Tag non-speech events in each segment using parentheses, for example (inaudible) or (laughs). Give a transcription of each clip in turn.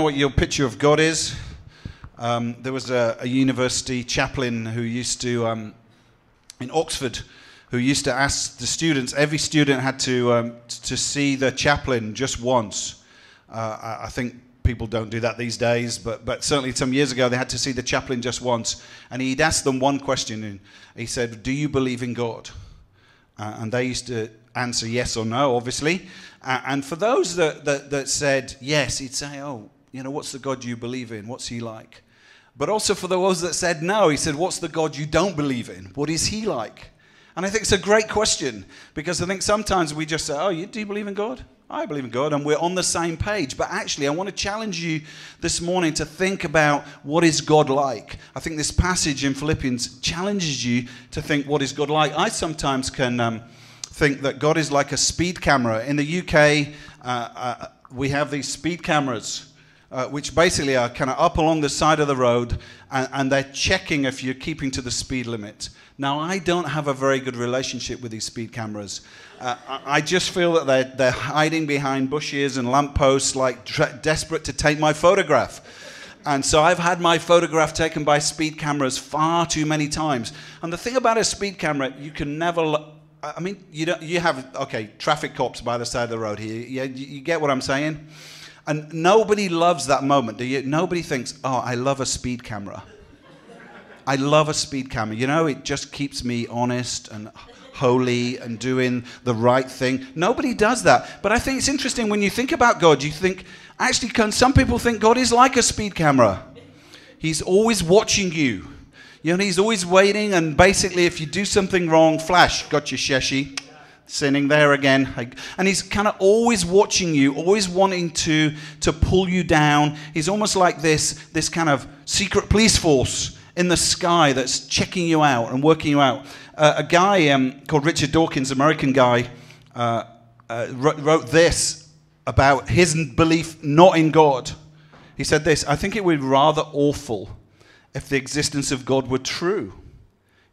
know what your picture of God is? Um, there was a, a, university chaplain who used to, um, in Oxford, who used to ask the students, every student had to, um, to see the chaplain just once. Uh, I, I think people don't do that these days, but, but certainly some years ago they had to see the chaplain just once. And he'd ask them one question, and he said, Do you believe in God? Uh, and they used to answer yes or no, obviously. Uh, and for those that, that, that said yes, he'd say, Oh, you know, what's the God you believe in? What's he like? But also for those that said no, he said, What's the God you don't believe in? What is he like? And I think it's a great question because I think sometimes we just say, Oh, you, do you believe in God? I believe in God, and we're on the same page. But actually, I want to challenge you this morning to think about what is God like. I think this passage in Philippians challenges you to think, What is God like? I sometimes can um, think that God is like a speed camera. In the UK, uh, uh, we have these speed cameras uh, which basically are kind of up along the side of the road and, and, they're checking if you're keeping to the speed limit. Now, I don't have a very good relationship with these speed cameras. Uh, I just feel that they're, they're hiding behind bushes and lampposts, like desperate to take my photograph. And so I've had my photograph taken by speed cameras far too many times. And the thing about a speed camera, you can never. I mean, you don't. You have okay, traffic cops by the side of the road here. You, you get what I'm saying? And nobody loves that moment, do you? Nobody thinks, oh, I love a speed camera. I love a speed camera. You know, it just keeps me honest and holy and doing the right thing. Nobody does that. But I think it's interesting when you think about God, you think, actually, can some people think God is like a speed camera? He's always watching you. You know, he's always waiting, and basically, if you do something wrong, flash, got your Sheshi sinning there again. And he's kind of always watching you, always wanting to, to pull you down. He's almost like this, this kind of secret police force in the sky that's checking you out and working you out. Uh, a guy um, called Richard Dawkins, American guy, uh, uh, wrote, this about his belief not in God. He said this I think it would be rather awful if the existence of God were true.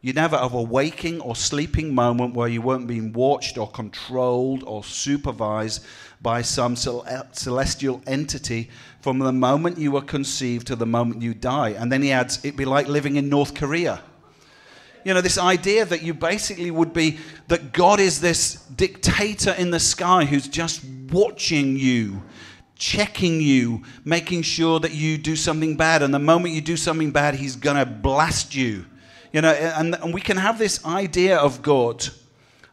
You never have a waking or sleeping moment where you weren't being watched or controlled or supervised by some eh, celestial entity from the moment you were conceived to the moment you die. And then he adds, it'd be like living in North Korea. You know, this idea that you basically would be, that God is this dictator in the sky who's just watching you, checking you, making sure that you do something bad. And the moment you do something bad, he's going to blast you you know, and, and we can have this idea of God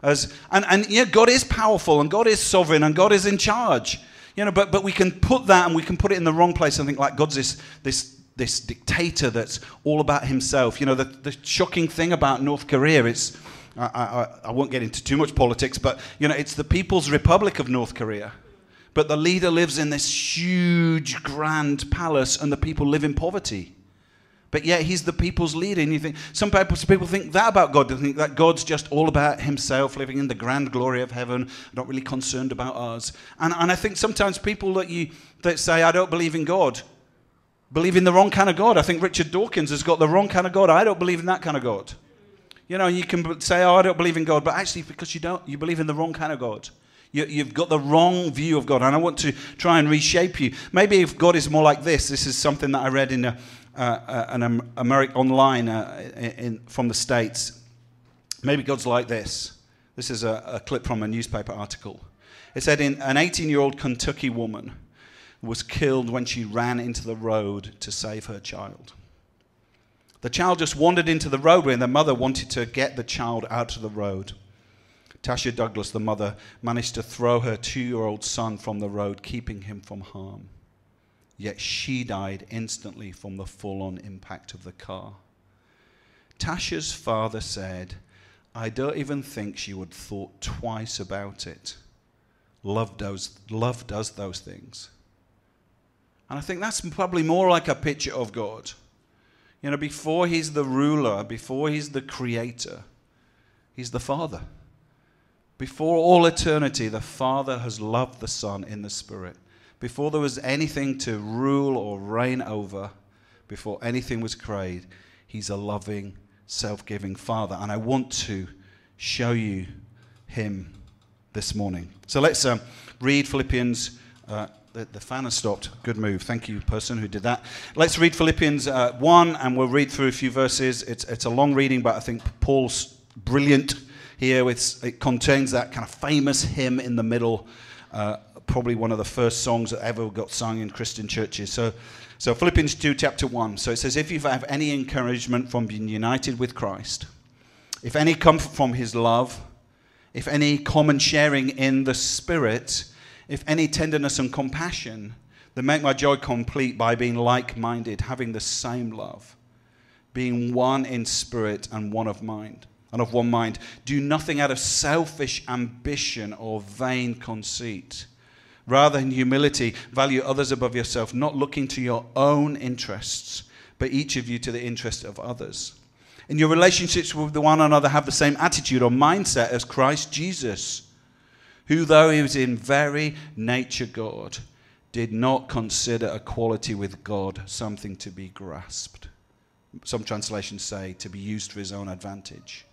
as, and, and yeah, God is powerful and God is sovereign and God is in charge. You know, but, but we can put that and we can put it in the wrong place and think like God's this, this, this dictator that's all about himself. You know, the, the shocking thing about North Korea is, I, I, I won't get into too much politics, but, you know, it's the People's Republic of North Korea. But the leader lives in this huge, grand palace and the people live in poverty. But yet he's the people's leader. And you think some people, some people think that about God. They think that God's just all about himself, living in the grand glory of heaven, not really concerned about us. And, and I think sometimes people that you that say, I don't believe in God, believe in the wrong kind of God. I think Richard Dawkins has got the wrong kind of God. I don't believe in that kind of God. You know, you can say, Oh, I don't believe in God, but actually because you don't, you believe in the wrong kind of God. You, have got the wrong view of God. And I want to try and reshape you. Maybe if God is more like this, this is something that I read in a, an American online uh, in, from the States. Maybe God's like this. This is a, a clip from a newspaper article. It said in, an 18 year old Kentucky woman was killed when she ran into the road to save her child. The child just wandered into the roadway, and the mother wanted to get the child out of the road. Tasha Douglas, the mother, managed to throw her two year old son from the road, keeping him from harm. Yet she died instantly from the full on impact of the car. Tasha's father said, I don't even think she would thought twice about it. Love does, love does those things. And I think that's probably more like a picture of God. You know, before he's the ruler, before he's the creator, he's the Father. Before all eternity, the Father has loved the Son in the Spirit before there was anything to rule or reign over, before anything was created, He's a loving, self giving Father. And I want to show you Him this morning. So let's um, read Philippians uh, the, the fan has stopped. Good move. Thank you, person who did that. Let's read Philippians uh, 1, and we'll read through a few verses. It's, it's a long reading, but I think Paul's brilliant here. It's, it contains that kind of famous hymn in the middle, uh, probably one of the first songs that ever got sung in Christian churches. So, so Philippians 2, chapter 1. So it says, If you have any encouragement from being united with Christ, if any comfort from his love, if any common sharing in the Spirit, if any tenderness and compassion, then make my joy complete by being like minded, having the same love, being one in spirit and one of mind. And of one mind. Do nothing out of selfish ambition or vain conceit. Rather, in humility, value others above yourself, not looking to your own interests, but each of you to the interest of others. In your relationships with one another, have the same attitude or mindset as Christ Jesus who, though he was in very nature God, did not consider equality with God something to be grasped. Some translations say to be used for his own advantage.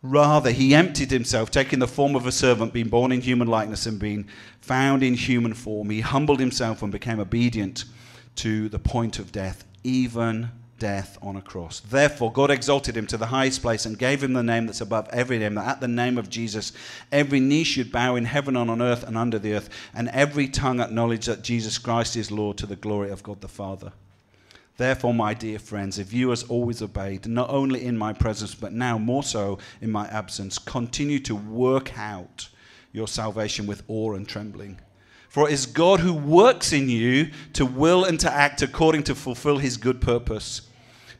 Rather, he emptied himself, taking the form of a servant, being born in human likeness, and being found in human form. He humbled himself and became obedient to the point of death, even death on a cross. Therefore, God exalted him to the highest place and gave him the name that's above every name, that at the name of Jesus, every knee should bow in heaven and on earth and under the earth, and every tongue acknowledge that Jesus Christ is Lord to the glory of God the Father. Therefore, my dear friends, if you, as always, obeyed, not only in my presence, but now more so in my absence, continue to work out your salvation with awe and trembling. For it is God who works in you to will and to act according to fulfill his good purpose.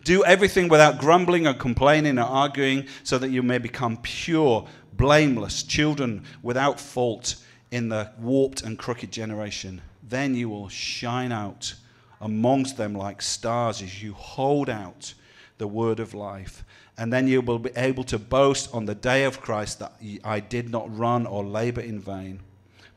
Do everything without grumbling or complaining or arguing, so that you may become pure, blameless children without fault in the warped and crooked generation. Then you will shine out amongst them like stars as you hold out the word of life. And then you will be able to boast on the day of Christ that I did not run or labor in vain.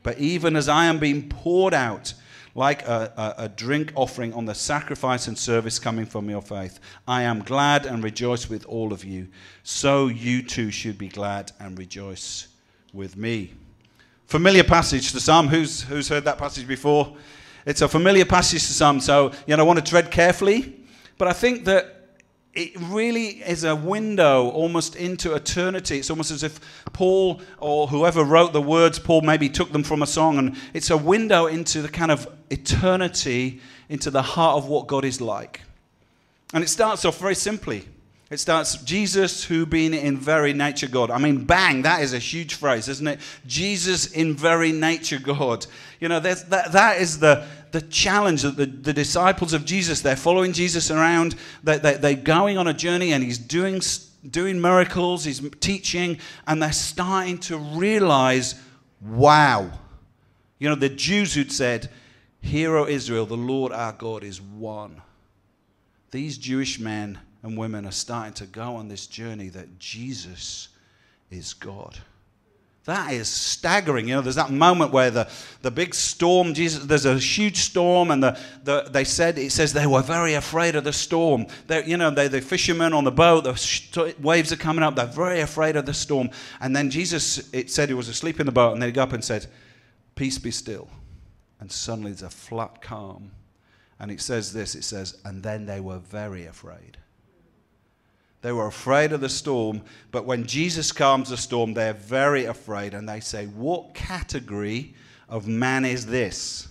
But even as I am being poured out, like a, a, a, drink offering on the sacrifice and service coming from your faith. I am glad and rejoice with all of you. So you too should be glad and rejoice with me. Familiar passage to some. Who's, who's heard that passage before? It's a familiar passage to some, so you know, I want to tread carefully. But I think that it really is a window almost into eternity. It's almost as if Paul or whoever wrote the words, Paul maybe took them from a song, and it's a window into the kind of eternity, into the heart of what God is like. And it starts off very simply. It starts, Jesus who being in very nature God. I mean, bang, that is a huge phrase, isn't it? Jesus in very nature God. You know, that, that is the, the challenge that the, the disciples of Jesus, they're following Jesus around, they, they, they're going on a journey and he's doing, doing miracles, he's teaching, and they're starting to realize, wow. You know, the Jews who'd said, Hear, O Israel, the Lord our God is one. These Jewish men and women are starting to go on this journey that Jesus is God. That is staggering. You know, there's that moment where the, the big storm, Jesus, there's a huge storm, and the, the, they said, it says they were very afraid of the storm. They're, you know, they're the fishermen on the boat, the waves are coming up, they're very afraid of the storm. And then Jesus, it said he was asleep in the boat, and they got up and said, Peace be still. And suddenly there's a flat calm. And it says this it says, And then they were very afraid. They were afraid of the storm, but when Jesus calms the storm, they're very afraid and they say, What category of man is this?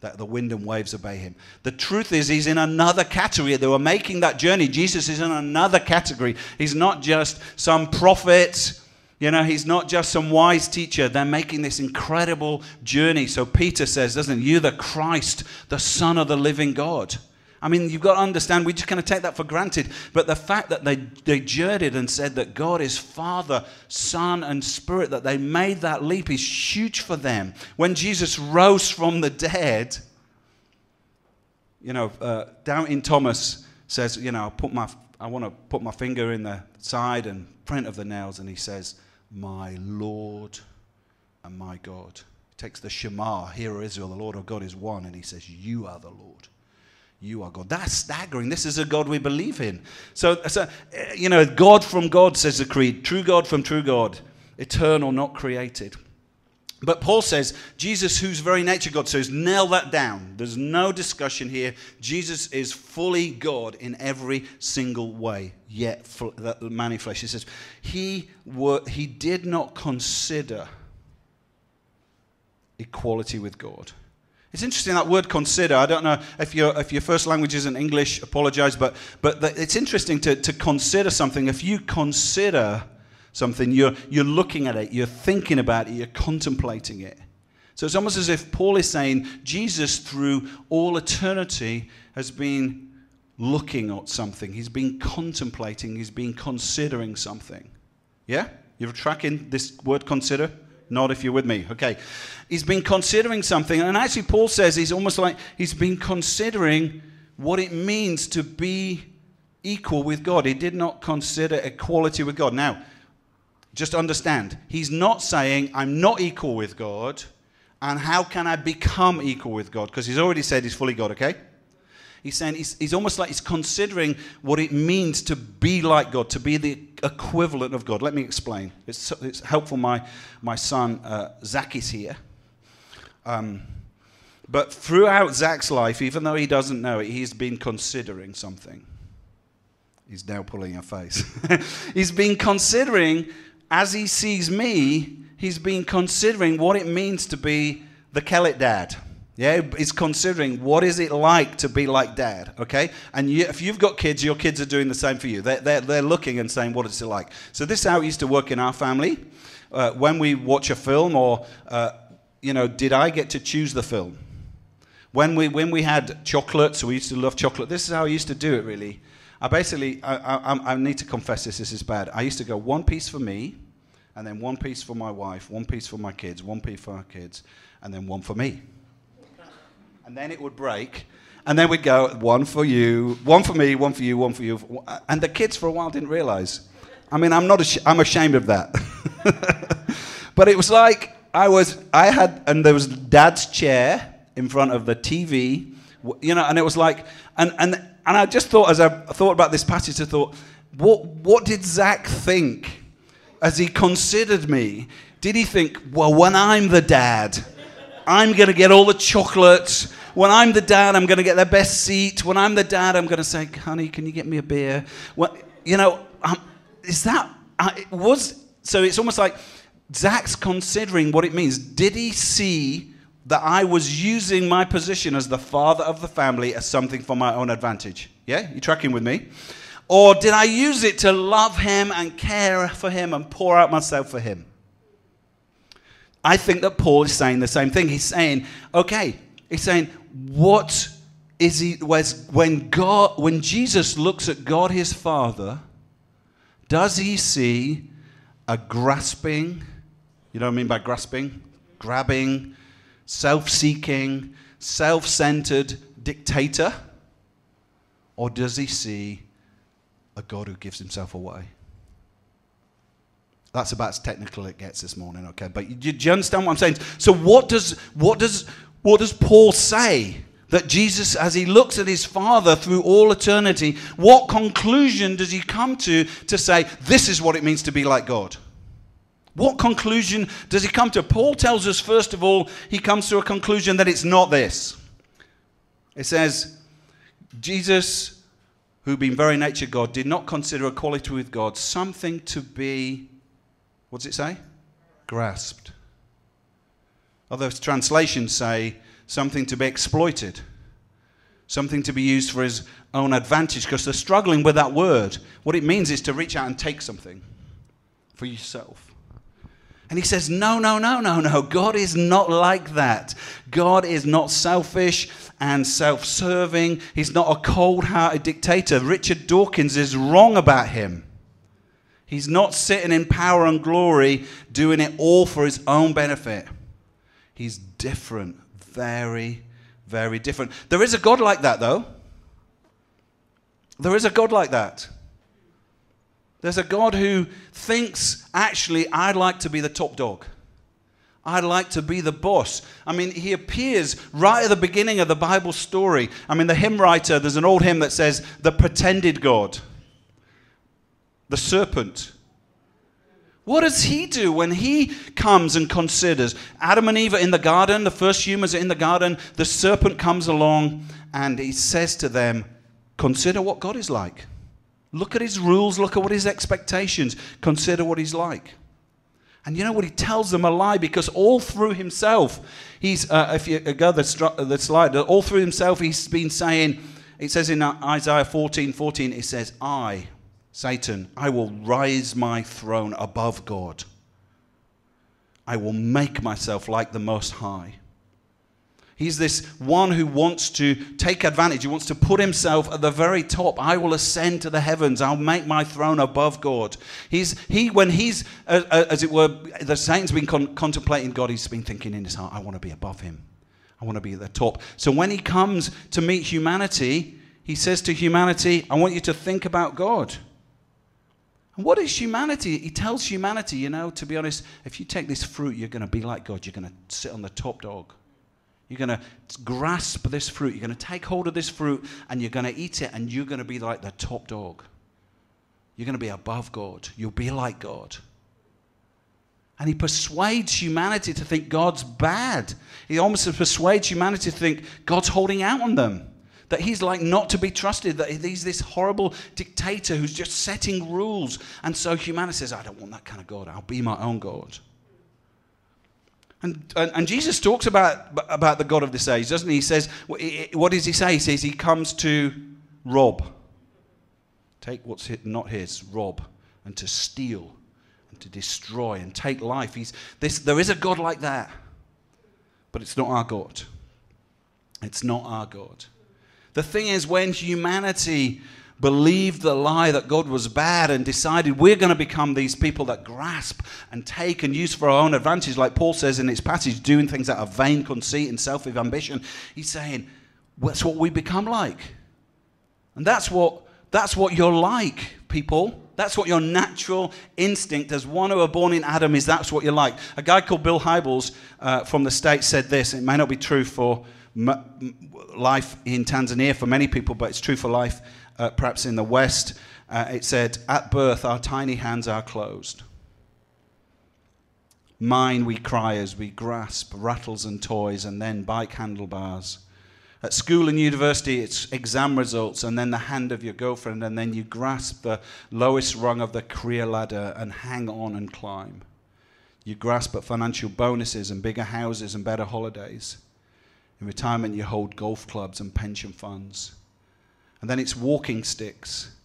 That the wind and waves obey him. The truth is, he's in another category. They were making that journey. Jesus is in another category. He's not just some prophet, you know, he's not just some wise teacher. They're making this incredible journey. So Peter says, doesn't You the Christ, the Son of the living God. I mean, you've got to understand, we just kind of take that for granted. But the fact that they, they journeyed and said that God is Father, Son, and Spirit, that they made that leap is huge for them. When Jesus rose from the dead, you know, uh, Doubting Thomas says, you know, put my, I want to put my finger in the side and print of the nails, and he says, My Lord and my God. He takes the Shema, Hear, Israel, the Lord our God is one, and he says, You are the Lord you are God. That's staggering. This is a God we believe in. So, so, eh, you know, God from God, says the Creed. True God from true God. Eternal, not created. But Paul says, Jesus, whose very nature God, says, nail that down. There's no discussion here. Jesus is fully God in every single way, yet that man. He says, he, were, he did not consider equality with God. It's interesting that word consider. I don't know if, your if your first language isn't English, apologize, but, but the, it's interesting to, to consider something. If you consider something, you're, you're looking at it, you're thinking about it, you're contemplating it. So it's almost as if Paul is saying Jesus, through all eternity, has been looking at something. He's been contemplating, he's been considering something. Yeah? You're tracking this word consider? Not if you're with me. Okay. He's been considering something. And actually, Paul says he's almost like he's been considering what it means to be equal with God. He did not consider equality with God. Now, just understand, he's not saying, I'm not equal with God, and how can I become equal with God? Because he's already said he's fully God, okay? He's saying he's, he's almost like he's considering what it means to be like God, to be the equivalent of God. Let me explain. It's, it's helpful. My, my son, uh, Zach, is here. Um, but throughout Zach's life, even though he doesn't know it, he's been considering something. He's now pulling a face. (laughs) he's been considering, as he sees me, he's been considering what it means to be the Kellet dad. Yeah, he's considering what is it like to be like dad, okay? And you, if you've got kids, your kids are doing the same for you. They're, they're, they're looking and saying, what is it like? So this is how it used to work in our family. Uh, when we watch a film or, uh, you know, did I get to choose the film? When we, when we had chocolates, we used to love chocolate. This is how I used to do it, really. I basically, I, I, I need to confess this, this is bad. I used to go one piece for me, and then one piece for my wife, one piece for my kids, one piece for our kids, and then one for me and then it would break. And then we'd go, one for you, one for me, one for you, one for you. And the kids for a while didn't realize. I mean, I'm, not I'm ashamed of that. (laughs) but it was like I was, I had, and there was dad's chair in front of the TV, you know, and it was like, and, and, and I just thought, as I thought about this passage, I thought, what, what did Zach think as he considered me? Did he think, well, when I'm the dad, I'm going to get all the chocolates. When I'm the dad, I'm going to get the best seat. When I'm the dad, I'm going to say, honey, can you get me a beer? You know, um, is that, uh, it was, so it's almost like Zach's considering what it means. Did he see that I was using my position as the father of the family as something for my own advantage? Yeah? You tracking with me? Or did I use it to love him and care for him and pour out myself for him? I think that Paul is saying the same thing. He's saying, okay, he's saying, what is he, when God, when Jesus looks at God his Father, does he see a grasping, you know what I mean by grasping? Grabbing, self seeking, self centered dictator? Or does he see a God who gives himself away? That's about as technical it gets this morning, okay? But you, do you understand what I'm saying? So what does what does what does Paul say? That Jesus, as he looks at his Father through all eternity, what conclusion does he come to to say, this is what it means to be like God? What conclusion does he come to? Paul tells us, first of all, he comes to a conclusion that it's not this. It says, Jesus, who being very nature God, did not consider equality with God something to be what does it say? Grasped. Other translations say something to be exploited, something to be used for his own advantage, because they're struggling with that word. What it means is to reach out and take something for yourself. And he says, No, no, no, no, no. God is not like that. God is not selfish and self serving. He's not a cold hearted dictator. Richard Dawkins is wrong about him. He's not sitting in power and glory doing it all for his own benefit. He's different, very, very different. There is a God like that, though. There is a God like that. There's a God who thinks, actually, I'd like to be the top dog. I'd like to be the boss. I mean, he appears right at the beginning of the Bible story. I mean, the hymn writer, there's an old hymn that says, The pretended God the serpent. What does he do when he comes and considers? Adam and Eve are in the garden, the first humans are in the garden. The serpent comes along and he says to them, Consider what God is like. Look at his rules, look at what his expectations, consider what he's like. And you know what? He tells them a lie because all through himself, he's, uh, if you uh, go the, uh, the slide, all through himself, he's been saying, it says in uh, Isaiah 14 14, it says, I, Satan, I will rise my throne above God. I will make myself like the Most High. He's this one who wants to take advantage. He wants to put himself at the very top. I will ascend to the heavens. I'll make my throne above God. He's, he, when he's, uh, uh, as it were, the saint's been con- contemplating God, he's been thinking in his heart, I want to be above him. I want to be at the top. So when he comes to meet humanity, he says to humanity, I want you to think about God. And what is humanity? He tells humanity, you know, to be honest, if you take this fruit, you're going to be like God. You're going to sit on the top dog. You're going to grasp this fruit. You're going to take hold of this fruit and you're going to eat it and you're going to be like the top dog. You're going to be above God. You'll be like God. And he persuades humanity to think God's bad. He almost persuades humanity to think God's holding out on them. That he's like not to be trusted, that he's this horrible dictator who's just setting rules. And so humanity says, I don't want that kind of God. I'll be my own God. And, and, and, Jesus talks about, about the God of this age, doesn't he? He says, what does he say? He says he comes to rob. Take what's not his, rob, and to steal, and to destroy, and take life. He's, this, there is a God like that, but it's not our God. It's not our God. The thing is, when humanity believed the lie that God was bad and decided we're going to become these people that grasp and take and use for our own advantage, like Paul says in his passage, doing things out of vain conceit and selfish ambition. He's saying, that's what we become like. And that's what, that's what you're like, people. That's what your natural instinct as one who are born in Adam is that's what you're like. A guy called Bill Hybels uh, from the States said this. It may not be true for life in Tanzania for many people, but it's true for life uh, perhaps in the West, uh, it said, At birth, our tiny hands are closed. Mine we cry as we grasp rattles and toys and then bike handlebars. At school and university, it's exam results and then the hand of your girlfriend, and then you grasp the lowest rung of the career ladder and hang on and climb. You grasp at financial bonuses and bigger houses and better holidays. In retirement, you hold golf clubs and pension funds and then it's walking sticks.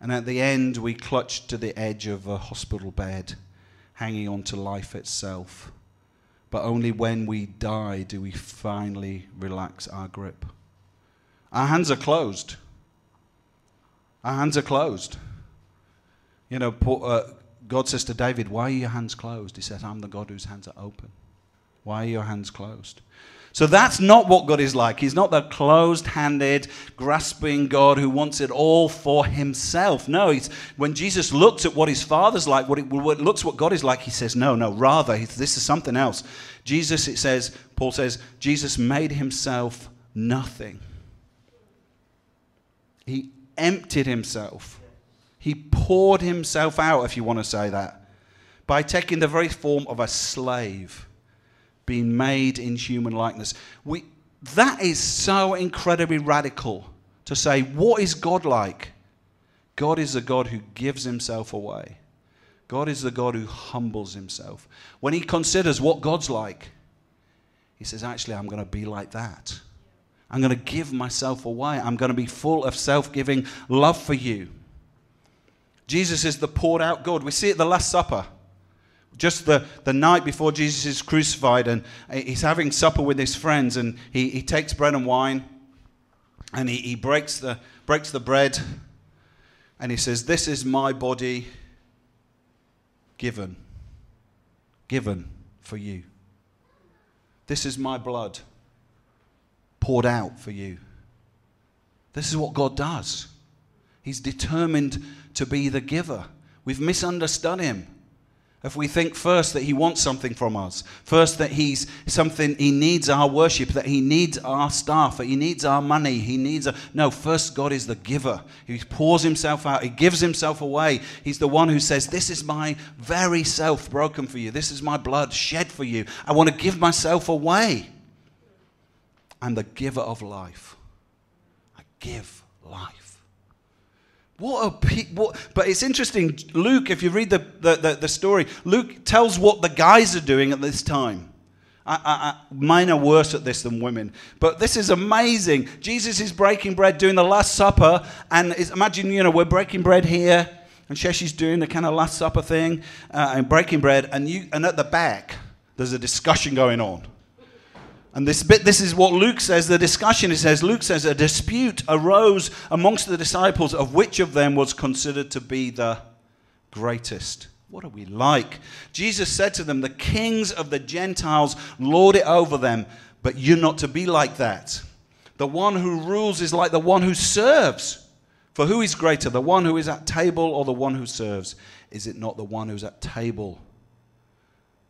And at the end, we clutch to the edge of a hospital bed, hanging on to life itself. But only when we die do we finally relax our grip. Our hands are closed. Our hands are closed. You know, God says to David, Why are your hands closed? He says, I'm the God whose hands are open. Why are your hands closed? So that's not what God is like. He's not the closed handed, grasping God who wants it all for himself. No, when Jesus looks at what his Father's like, what it, what looks what God is like, he says, no, no, rather, this is something else. Jesus, it says, Paul says, Jesus made himself nothing. He emptied himself. He poured himself out, if you want to say that, by taking the very form of a slave being made in human likeness. We, that is so incredibly radical to say, what is God like? God is the God who gives himself away. God is the God who humbles himself. When he considers what God's like, he says, actually, I'm going to be like that. I'm going to give myself away. I'm going to be full of self giving love for you. Jesus is the poured out God. We see it at the Last Supper just the, the night before Jesus is crucified, and he's having supper with his friends, and he, he takes bread and wine, and he, he breaks, the, breaks the bread, and he says, This is my body given, given for you. This is my blood poured out for you. This is what God does. He's determined to be the giver. We've misunderstood him. If we think first that he wants something from us, first that he's something, he needs our worship, that he needs our staff, that he needs our money, he needs a, no, first God is the giver. He pours himself out, he gives himself away. He's the one who says, This is my very self broken for you, this is my blood shed for you. I want to give myself away. I'm the giver of life. I give life. What a pe- what, but it's interesting. Luke, if you read the, the, the, the, story, Luke tells what the guys are doing at this time. I, I, I, mine are worse at this than women. But this is amazing. Jesus is breaking bread, doing the Last Supper. And is, imagine, you know, we're breaking bread here, and Sheshi's doing the kind of Last Supper thing uh, and breaking bread. And, you, and at the back, there's a discussion going on. And this bit, this is what Luke says, the discussion. It says, Luke says, a dispute arose amongst the disciples of which of them was considered to be the greatest. What are we like? Jesus said to them, The kings of the Gentiles lord it over them, but you're not to be like that. The one who rules is like the one who serves. For who is greater, the one who is at table or the one who serves? Is it not the one who's at table?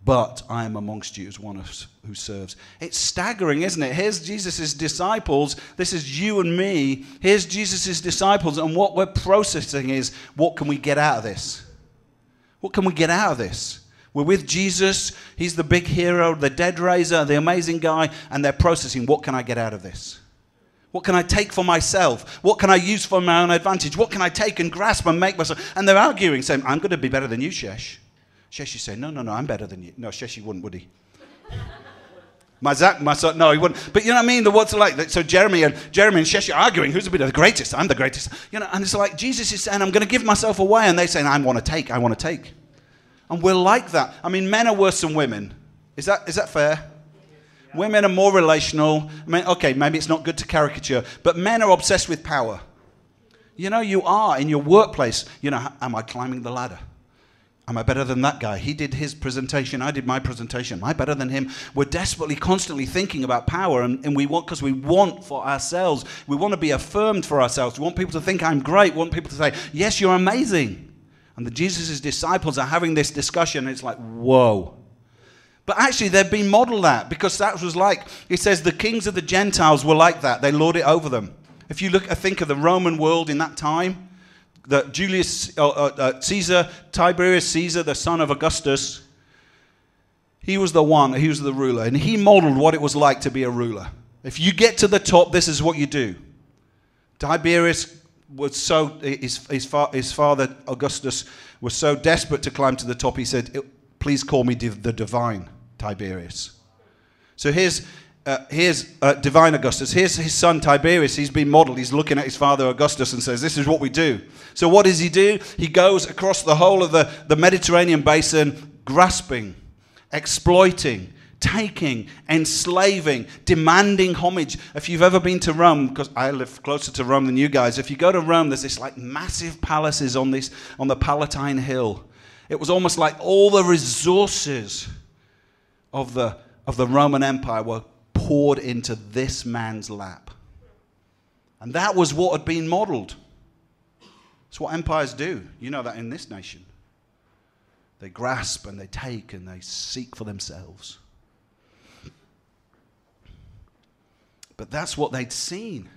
But I am amongst you as one who serves. It's staggering, isn't it? Here's Jesus' disciples. This is you and me. Here's Jesus' disciples. And what we're processing is what can we get out of this? What can we get out of this? We're with Jesus. He's the big hero, the dead raiser, the amazing guy. And they're processing what can I get out of this? What can I take for myself? What can I use for my own advantage? What can I take and grasp and make myself? And they're arguing, saying, I'm going to be better than you, Shesh. Sheshi said, No, no, no, I'm better than you. No, Sheshi wouldn't, would he? (laughs) My Zach, my son, no, he wouldn't. But you know what I mean? The what's it like? So Jeremy and Jeremy and Sheshi arguing, who's the greatest? I'm the greatest. You know, and it's like Jesus is saying, I'm going to give myself away, and they saying, I want to take, I want to take. And we're like that. I mean, men are worse than women. Is that is that fair? Women are more relational. I mean, okay, maybe it's not good to caricature, but men are obsessed with power. You know, you are in your workplace. You know, am I climbing the ladder? Am I better than that guy? He did his presentation. I did my presentation. Am I better than him? We're desperately, constantly thinking about power, and, and we want, because we want for ourselves, we want to be affirmed for ourselves. We want people to think I'm great. We want people to say, Yes, you're amazing. And the Jesus' disciples are having this discussion, it's like, Whoa. But actually, they've been modeled that because that was like, it says, the kings of the Gentiles were like that. They lord it over them. If you look, think of the Roman world in that time, the Julius uh, uh, uh, Caesar, Tiberius Caesar, the son of Augustus, he was the one, he was the ruler, and he modeled what it was like to be a ruler. If you get to the top, this is what you do. Tiberius was so, his, his, his father Augustus was so desperate to climb to the top, he said, Please call me the divine Tiberius. So here's, uh, here's uh, divine Augustus. Here's his son Tiberius. He's been modeled. He's looking at his father Augustus and says, This is what we do. So, what does he do? He goes across the whole of the, the Mediterranean basin, grasping, exploiting, taking, enslaving, demanding homage. If you've ever been to Rome, because I live closer to Rome than you guys, if you go to Rome, there's this like massive palaces on, this, on the Palatine Hill. It was almost like all the resources of the, of the Roman Empire were poured into this man's lap. And that was what had been modeled. It's what empires do. You know that in this nation. They grasp and they take and they seek for themselves. But that's what they'd seen.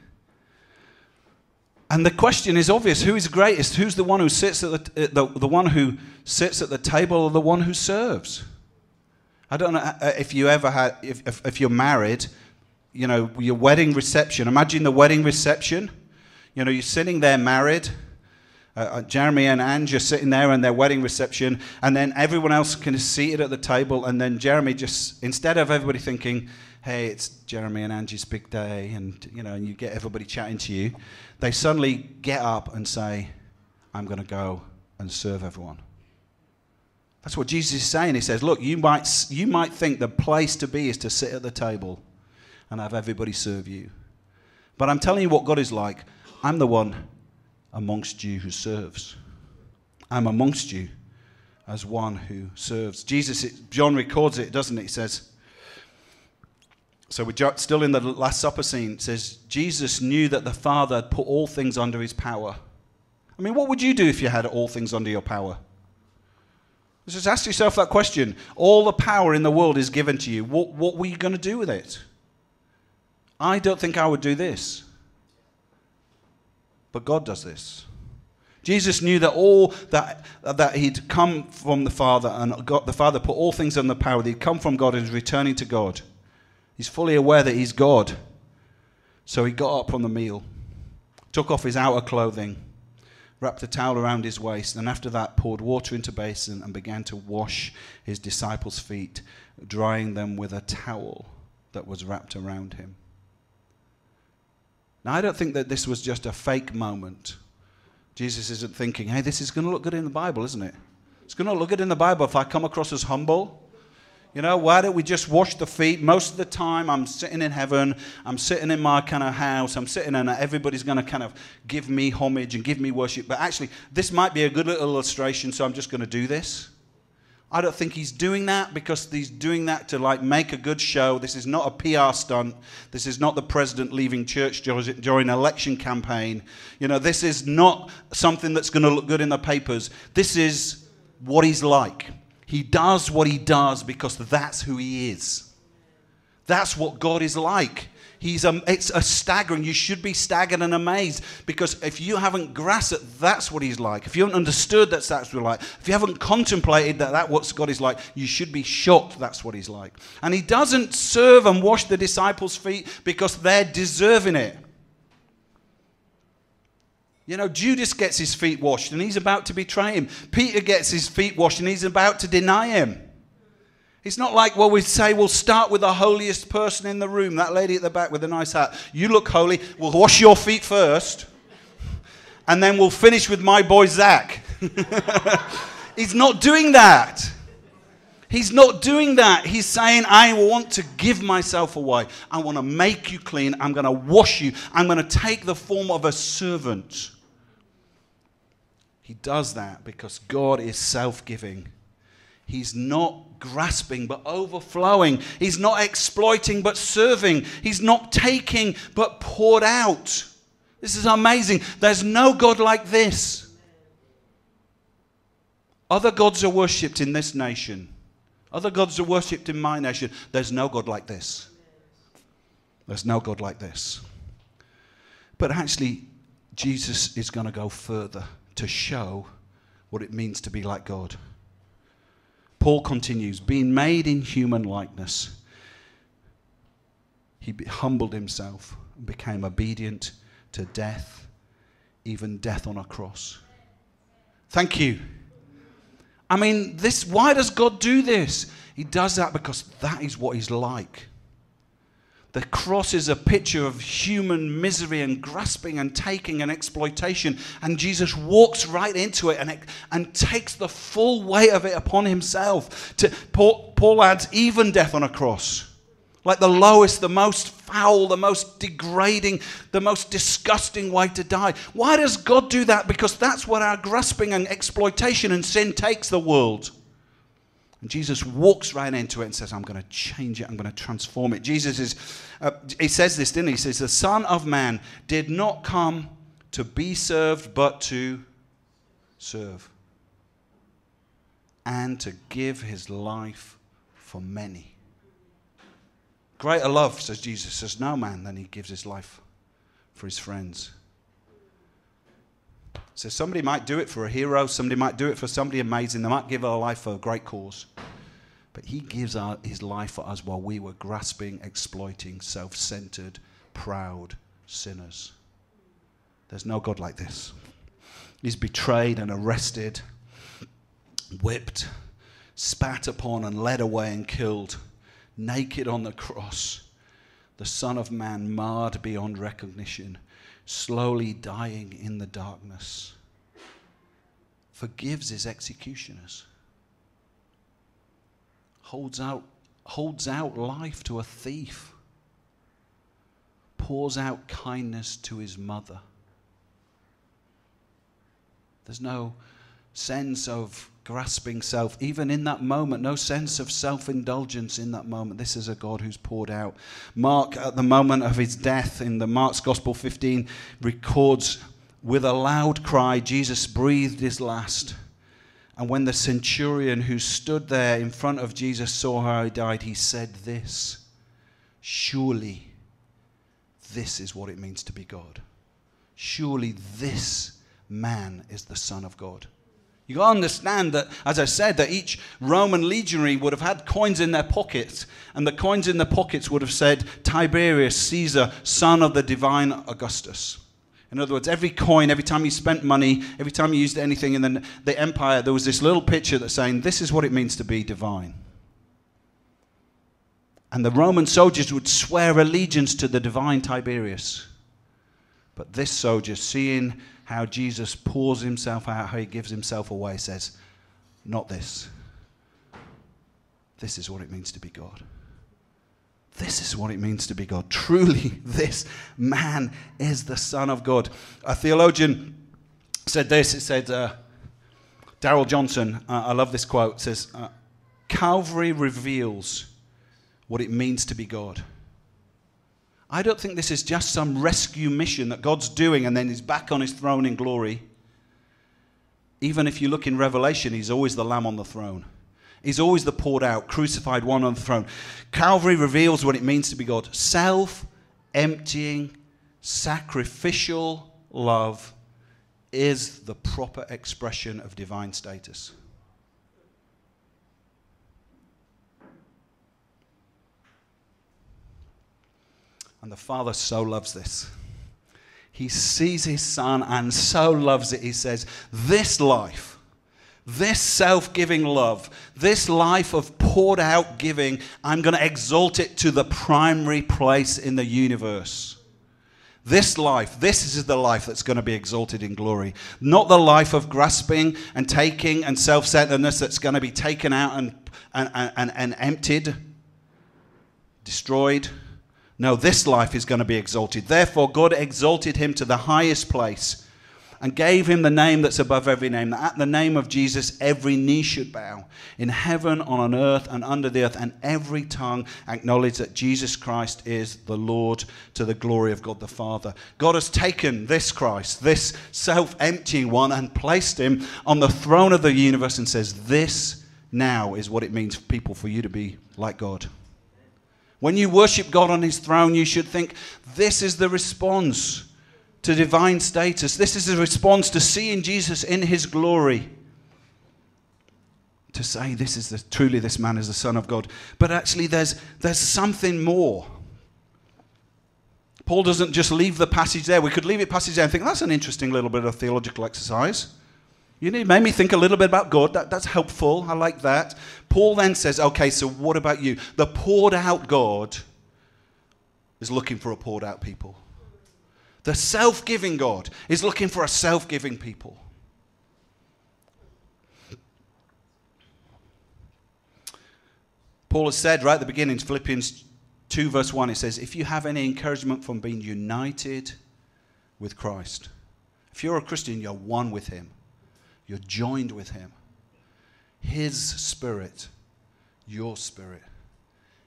And the question is obvious who is greatest? Who's the one who sits at the, the, the one who sits at the table or the one who serves? I don't know uh, if you ever had, if, if, if you're married, you know, your wedding reception. Imagine the wedding reception. You know, you're sitting there married. Uh, uh, Jeremy and Ange are sitting there in their wedding reception, and then everyone else kind of seated at the table, and then Jeremy just, instead of everybody thinking, hey, it's Jeremy and Angie's big day, and, you know, and you get everybody chatting to you, they suddenly get up and say, I'm going to go and serve everyone. That's what Jesus is saying. He says, Look, you might, you might think the place to be is to sit at the table and have everybody serve you. But I'm telling you what God is like. I'm the one amongst you who serves. I'm amongst you as one who serves. Jesus, John records it, doesn't it? He says, so we're still in the Last Supper scene. It says, Jesus knew that the Father had put all things under his power. I mean, what would you do if you had all things under your power? Just ask yourself that question. All the power in the world is given to you. What, what were you going to do with it? I don't think I would do this. But God does this. Jesus knew that all that, that he'd come from the Father and got the Father put all things under power. That he'd come from God and is returning to God. He's fully aware that he's God. So he got up from the meal, took off his outer clothing, wrapped a towel around his waist, and after that poured water into a basin and began to wash his disciples' feet, drying them with a towel that was wrapped around him. Now, I don't think that this was just a fake moment. Jesus isn't thinking, hey, this is going to look good in the Bible, isn't it? It's going to look good in the Bible if I come across as humble. You know, why don't we just wash the feet? Most of the time, I'm sitting in heaven, I'm sitting in my kind of house, I'm sitting and everybody's going to kind of give me homage and give me worship. But actually, this might be a good little illustration, so I'm just going to do this. I don't think he's doing that because he's doing that to like make a good show. This is not a PR stunt. This is not the president leaving church during election campaign. You know, this is not something that's going to look good in the papers. This is what he's like. He does what he does because that's who he is. That's what God is like. He's a, it's a staggering. You should be staggered and amazed because if you haven't grasped it, that's what he's like. If you haven't understood that that's what he's like, if you haven't contemplated that that's what God is like, you should be shocked that's what he's like. And he doesn't serve and wash the disciples' feet because they're deserving it. You know, Judas gets his feet washed and he's about to betray him. Peter gets his feet washed and he's about to deny him. It's not like, well, we say we'll start with the holiest person in the room, that lady at the back with the nice hat. You look holy. We'll wash your feet first. And then we'll finish with my boy Zach. (laughs) He's not doing that. He's not doing that. He's saying, I want to give myself away. I want to make you clean. I'm going to wash you. I'm going to take the form of a servant. He does that because God is self giving. He's not grasping but overflowing. He's not exploiting but serving. He's not taking but poured out. This is amazing. There's no God like this. Other gods are worshipped in this nation. Other gods are worshipped in my nation. There's no God like this. There's no God like this. But actually, Jesus is going to go further to show what it means to be like God. Paul continues, being made in human likeness, he humbled himself and became obedient to death, even death on a cross. Thank you. I mean, this why does God do this? He does that because that is what he's like. The cross is a picture of human misery and grasping and taking and exploitation. And Jesus walks right into it and, it, and takes the full weight of it upon himself. To, Paul, Paul adds even death on a cross. Like the lowest, the most foul, the most degrading, the most disgusting way to die. Why does God do that? Because that's what our grasping and exploitation and sin takes the world. And Jesus walks right into it and says, I'm going to change it. I'm going to transform it. Jesus is, uh, he says this, didn't he? He says, The Son of Man did not come to be served, but to serve. And to give his life for many. Greater love, says Jesus, says no man than he gives his life for his friends. So somebody might do it for a hero, somebody might do it for somebody amazing, they might give their life for a great cause. But he gives our, his life for us while we were grasping, exploiting, self centered, proud sinners. There's no God like this. He's betrayed and arrested, whipped, spat upon, and led away and killed, naked on the cross. The Son of Man marred beyond recognition slowly dying in the darkness, forgives his executioners, holds out, holds out life to a thief, pours out kindness to his mother. There's no sense of grasping self, even in that moment, no sense of self indulgence in that moment. This is a God who's poured out. Mark, at the moment of his death, in the Mark's Gospel 15, records with a loud cry, Jesus breathed his last. And when the centurion who stood there in front of Jesus saw how he died, he said this Surely this is what it means to be God. Surely this man is the Son of God. You got to understand that, as I said, that each Roman legionary would have had coins in their pockets, and the coins in their pockets would have said Tiberius Caesar, son of the divine Augustus. In other words, every coin, every time you spent money, every time you used anything in the, the empire, there was this little picture that's saying, This is what it means to be divine. And the Roman soldiers would swear allegiance to the divine Tiberius. But this soldier, seeing how Jesus pours himself out, how he gives himself away, says, Not this. This is what it means to be God. This is what it means to be God. Truly, (laughs) this man is the Son of God. A theologian said this. It said, uh, Darrell Johnson, uh, I love this quote, says, uh, Calvary reveals what it means to be God. I don't think this is just some rescue mission that God's doing and then he's back on his throne in glory. Even if you look in Revelation, he's always the lamb on the throne. He's always the poured out, crucified one on the throne. Calvary reveals what it means to be God self emptying, sacrificial love is the proper expression of divine status. And the Father so loves this. He sees his Son and so loves it. He says, This life, this self giving love, this life of poured out giving, I'm going to exalt it to the primary place in the universe. This life, this is the life that's going to be exalted in glory. Not the life of grasping and taking and self centeredness that's going to be taken out and, and, and, and emptied, destroyed. No, this life is going to be exalted. Therefore, God exalted him to the highest place and gave him the name that's above every name, that at the name of Jesus every knee should bow in heaven, on earth, and under the earth, and every tongue acknowledge that Jesus Christ is the Lord to the glory of God the Father. God has taken this Christ, this self emptying one, and placed him on the throne of the universe and says, This now is what it means for people for you to be like God. When you worship God on his throne, you should think this is the response to divine status. This is the response to seeing Jesus in his glory. To say this is the, truly this man is the Son of God. But actually, there's, there's something more. Paul doesn't just leave the passage there. We could leave it passage there and think that's an interesting little bit of theological exercise. You know, made me think a little bit about God. That, that's helpful. I like that. Paul then says, okay, so what about you? The poured out God is looking for a poured out people. The self giving God is looking for a self giving people. Paul has said right at the beginning, Philippians 2, verse 1, it says, If you have any encouragement from being united with Christ, if you're a Christian, you're one with Him. You're joined with Him. His spirit, your spirit.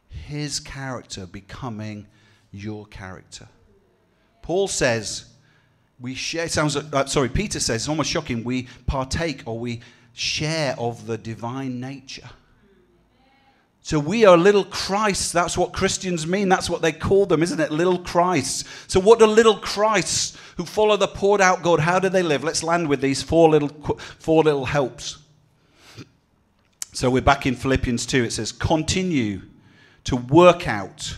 His character becoming your character. Paul says, we share, sounds, uh, sorry, Peter says, it's almost shocking, we partake or we share of the divine nature. So we are little Christs. That's what Christians mean. That's what they call them, isn't it? Little Christs. So what do little Christs who follow the poured out God, how do they live? Let's land with these four little, four little helps. So we're back in Philippians 2. It says, continue to work out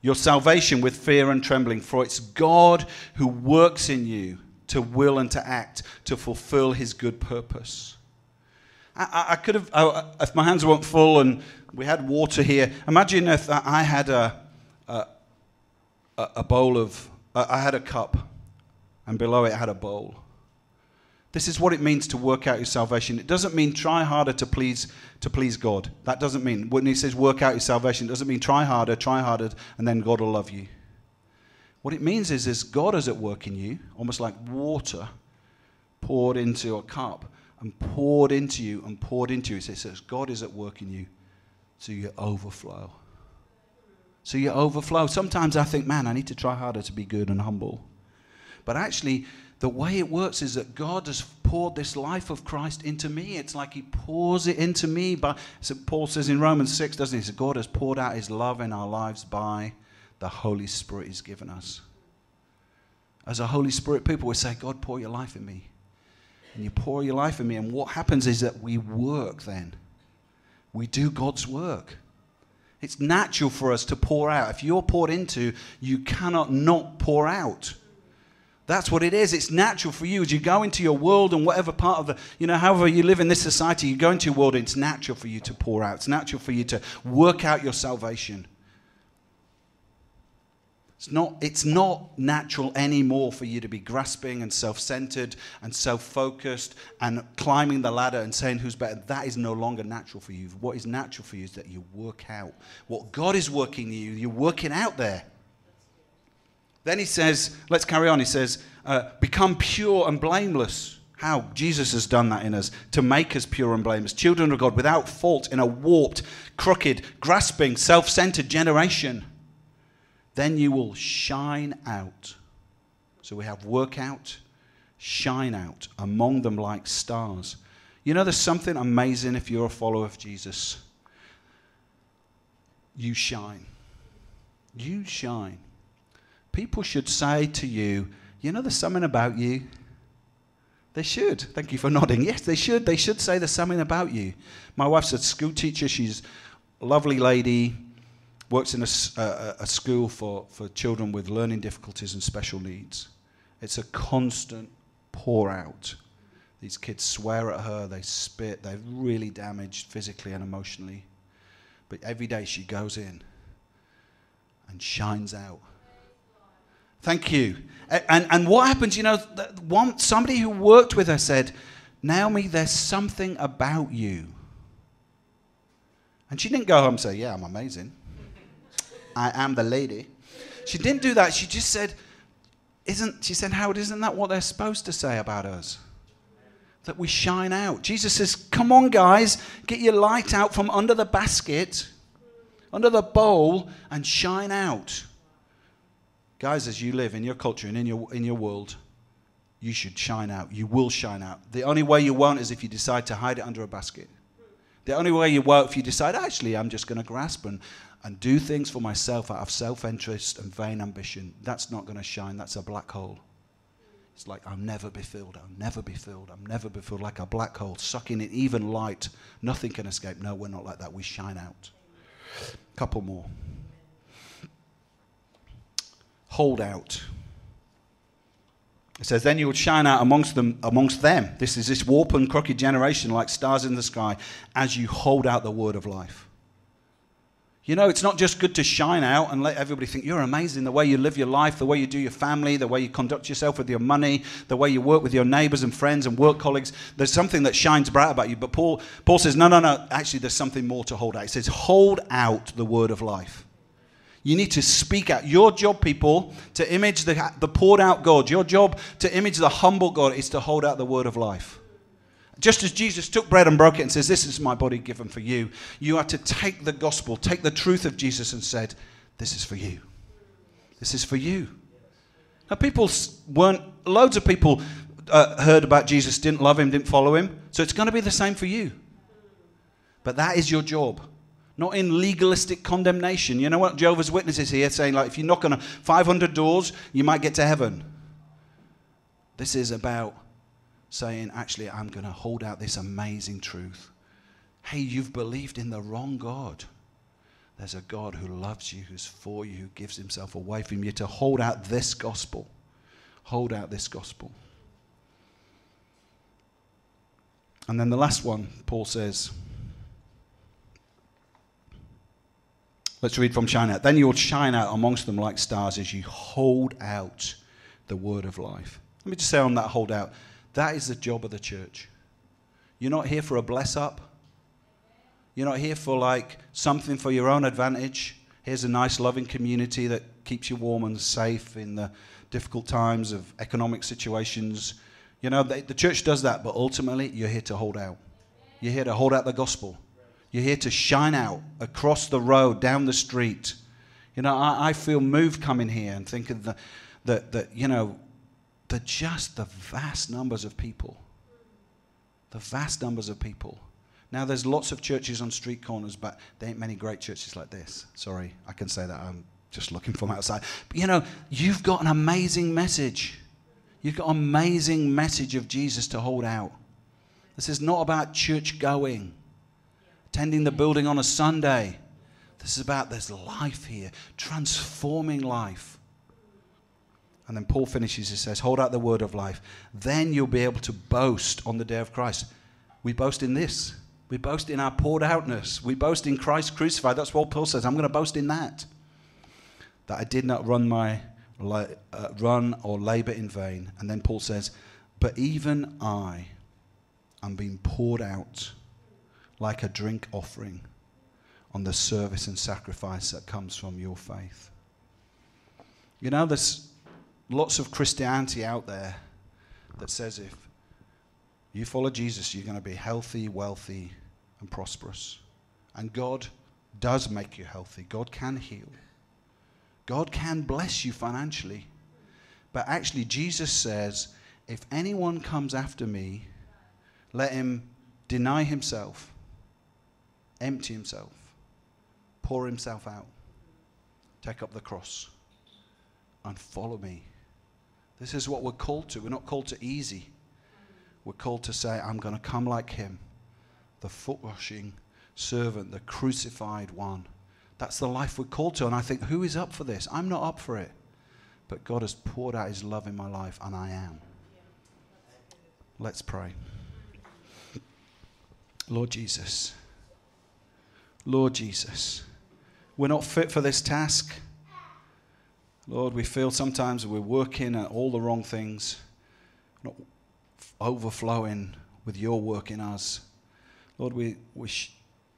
your salvation with fear and trembling, for it's God who works in you to will and to act to fulfill his good purpose. I, I could have, I, if my hands weren't full and we had water here, imagine if I had a, a, a bowl of, I had a cup and below it had a bowl. This is what it means to work out your salvation. It doesn't mean try harder to please to please God. That doesn't mean when he says work out your salvation, it doesn't mean try harder, try harder, and then God will love you. What it means is, is God is at work in you, almost like water poured into a cup and poured into you and poured into you. It says God is at work in you, so you overflow. So you overflow. Sometimes I think, man, I need to try harder to be good and humble. But actually, the way it works is that God has poured this life of Christ into me. It's like He pours it into me. So Paul says in Romans 6, doesn't he? he says, God has poured out His love in our lives by the Holy Spirit He's given us. As a Holy Spirit people, we say, God, pour your life in me. And you pour your life in me. And what happens is that we work then. We do God's work. It's natural for us to pour out. If you're poured into, you cannot not pour out. That's what it is. It's natural for you as you go into your world and whatever part of the, you know, however you live in this society, you go into your world, it's natural for you to pour out. It's natural for you to work out your salvation. It's not, it's not natural anymore for you to be grasping and self centered and self focused and climbing the ladder and saying who's better. That is no longer natural for you. What is natural for you is that you work out what God is working in you, you're working out there. Then he says, let's carry on. He says, uh, become pure and blameless. How? Jesus has done that in us to make us pure and blameless. Children of God without fault in a warped, crooked, grasping, self centered generation. Then you will shine out. So we have work out, shine out among them like stars. You know, there's something amazing if you're a follower of Jesus. You shine. You shine people should say to you, you know, there's something about you. They should. Thank you for (laughs) nodding. Yes, they should. They should say there's something about you. My wife's a school teacher. She's a lovely lady, works in a, a, school for, for children with learning difficulties and special needs. It's a constant pour out. These kids swear at her, they spit, they're really damaged physically and emotionally. But every day she goes in and shines out Thank you. And, and what happens, you know, one, somebody who worked with her said, Naomi, there's something about you. And she didn't go home and say, Yeah, I'm amazing. I am the lady. She didn't do that. She just said, Isn't, she said, Howard, isn't that what they're supposed to say about us? That we shine out. Jesus says, Come on, guys, get your light out from under the basket, under the bowl, and shine out. Guys, as you live in your culture and in your, in your world, you should shine out. You will shine out. The only way you won't is if you decide to hide it under a basket. The only way you won't if you decide, actually, I'm just going to grasp and, and do things for myself out of self interest and vain ambition. That's not going to shine. That's a black hole. It's like, I'll never be filled. I'll never be filled. I'll never be filled. Like a black hole, sucking in even light. Nothing can escape. No, we're not like that. We shine out. Couple more hold out. It says, Then you will shine out amongst them amongst them. This is this warp and crooked generation like stars in the sky, as you hold out the word of life. You know, it's not just good to shine out and let everybody think you're amazing. The way you live your life, the way you do your family, the way you conduct yourself with your money, the way you work with your neighbors and friends and work colleagues. There's something that shines bright about you. But Paul, Paul says, no, no, no. Actually, there's something more to hold out. He says, hold out the word of life. You need to speak out. Your job, people, to image the, the poured out God, your job to image the humble God is to hold out the word of life. Just as Jesus took bread and broke it and says, This is my body given for you, you are to take the gospel, take the truth of Jesus and said, This is for you. This is for you. Now, people weren't, loads of people uh, heard about Jesus, didn't love him, didn't follow him. So it's going to be the same for you. But that is your job not in legalistic condemnation. You know what Jehovah's Witnesses here saying, like, if you knock on 500 doors, you might get to heaven. This is about saying, actually, I'm going to hold out this amazing truth. Hey, you've believed in the wrong God. There's a God who loves you, who's for you, who gives himself away from you to hold out this gospel. Hold out this gospel. And then the last one, Paul says, Let's read from out. Then you will shine out amongst them like stars as you hold out the word of life. Let me just say on that hold out. That is the job of the church. You're not here for a bless up. You're not here for like something for your own advantage. Here's a nice, loving community that keeps you warm and safe in the difficult times of economic situations. You know, the, the church does that, but ultimately, you're here to hold out. You're here to hold out the gospel. You're here to shine out across the road, down the street. You know, I, I feel moved coming here and thinking that, that, that, you know, the just the vast numbers of people. The vast numbers of people. Now, there's lots of churches on street corners, but there ain't many great churches like this. Sorry, I can say that. I'm just looking from outside. But you know, you've got an amazing message. You've got an amazing message of Jesus to hold out. This is not about church going, attending the building on a Sunday. This is about there's life here, transforming life. And then Paul finishes, he says, Hold out the word of life. Then you'll be able to boast on the day of Christ. We boast in this. We boast in our poured outness. We boast in Christ crucified. That's what Paul says. I'm going to boast in that. That I did not run my uh, run or labor in vain. And then Paul says, But even I am being poured out like a drink offering on the service and sacrifice that comes from your faith. You know, there's lots of Christianity out there that says if you follow Jesus, you're going to be healthy, wealthy, and prosperous. And God does make you healthy. God can heal. God can bless you financially. But actually, Jesus says, if anyone comes after me, let him deny himself, empty himself, pour himself out, take up the cross, and follow me. This is what we're called to. We're not called to easy. We're called to say, I'm going to come like him, the foot washing servant, the crucified one. That's the life we're called to. And I think, who is up for this? I'm not up for it. But God has poured out his love in my life, and I am. Let's pray. Lord Jesus. Lord Jesus. We're not fit for this task. Lord, we feel sometimes we're working at all the wrong things, not overflowing with your work in us. Lord, we, we're sh-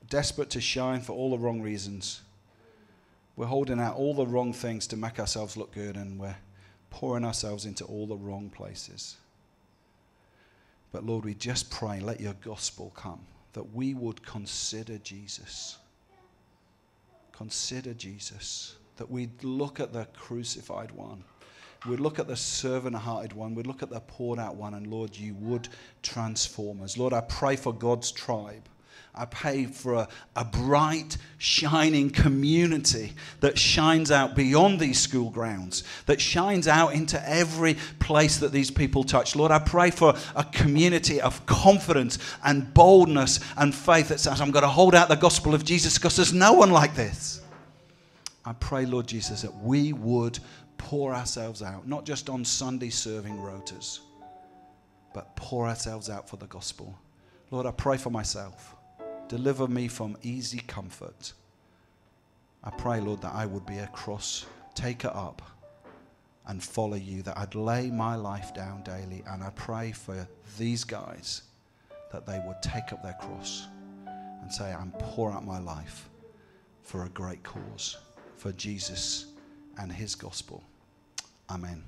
desperate to shine for all the wrong reasons. We're holding out all the wrong things to make ourselves look good, and we're pouring ourselves into all the wrong places. But Lord, we just pray, let your gospel come, that we would consider Jesus consider Jesus, that we'd look at the crucified one. We'd look at the servant hearted one. We'd look at the poured out one. And Lord, you would transform us. Lord, I pray for God's tribe. I pray for a, a, bright, shining community that shines out beyond these school grounds, that shines out into every place that these people touch. Lord, I pray for a community of confidence and boldness and faith that says, I'm going to hold out the gospel of Jesus because there's no one like this. I pray, Lord Jesus, that we would pour ourselves out, not just on Sunday serving rotas, but pour ourselves out for the gospel. Lord, I pray for myself. Deliver me from easy comfort. I pray, Lord, that I would be a cross taker up and follow you, that I'd lay my life down daily. And I pray for these guys that they would take up their cross and say, I'm pour out my life for a great cause, for Jesus and his gospel. Amen.